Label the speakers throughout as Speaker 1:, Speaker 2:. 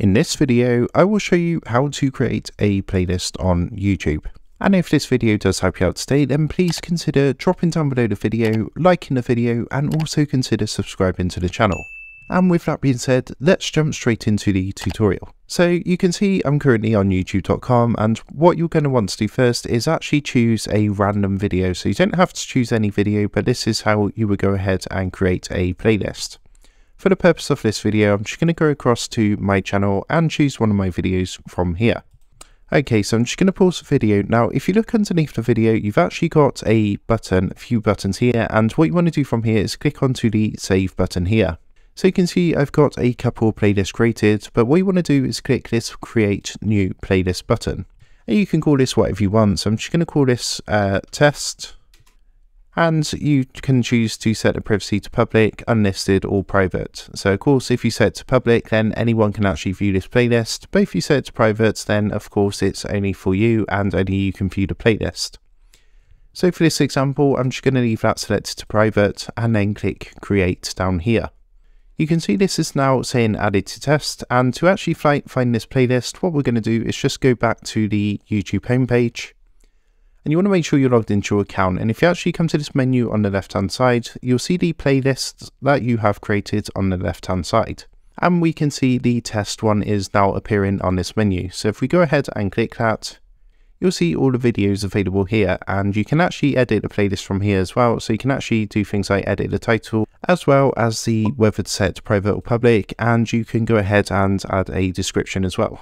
Speaker 1: In this video, I will show you how to create a playlist on YouTube. And if this video does help you out today, then please consider dropping down below the video, liking the video, and also consider subscribing to the channel. And with that being said, let's jump straight into the tutorial. So you can see I'm currently on youtube.com and what you're going to want to do first is actually choose a random video. So you don't have to choose any video, but this is how you would go ahead and create a playlist. For the purpose of this video, I'm just going to go across to my channel and choose one of my videos from here. Okay, so I'm just going to pause the video. Now, if you look underneath the video, you've actually got a button, a few buttons here, and what you want to do from here is click onto the save button here. So you can see I've got a couple playlists created, but what you want to do is click this create new playlist button. And you can call this whatever you want. So I'm just going to call this uh, test. And you can choose to set the privacy to public, unlisted or private. So of course, if you set it to public, then anyone can actually view this playlist. But if you set it to private, then of course it's only for you and only you can view the playlist. So for this example, I'm just going to leave that selected to private and then click create down here. You can see this is now saying added to test and to actually find this playlist, what we're going to do is just go back to the YouTube homepage and you want to make sure you're logged into your account. And if you actually come to this menu on the left hand side, you'll see the playlists that you have created on the left hand side. And we can see the test one is now appearing on this menu. So if we go ahead and click that, you'll see all the videos available here and you can actually edit the playlist from here as well. So you can actually do things like edit the title as well as the whether to set private or public and you can go ahead and add a description as well.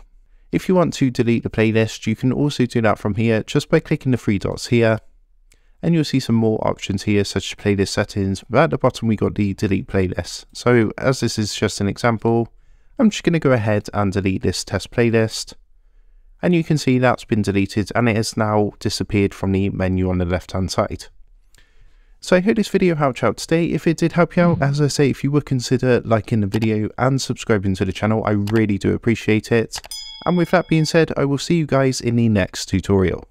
Speaker 1: If you want to delete the playlist, you can also do that from here just by clicking the three dots here. And you'll see some more options here, such as playlist settings. But at the bottom, we got the delete playlist. So as this is just an example, I'm just going to go ahead and delete this test playlist. And you can see that's been deleted and it has now disappeared from the menu on the left hand side. So I hope this video helped you out today. If it did help you out, as I say, if you would consider liking the video and subscribing to the channel, I really do appreciate it. And with that being said, I will see you guys in the next tutorial.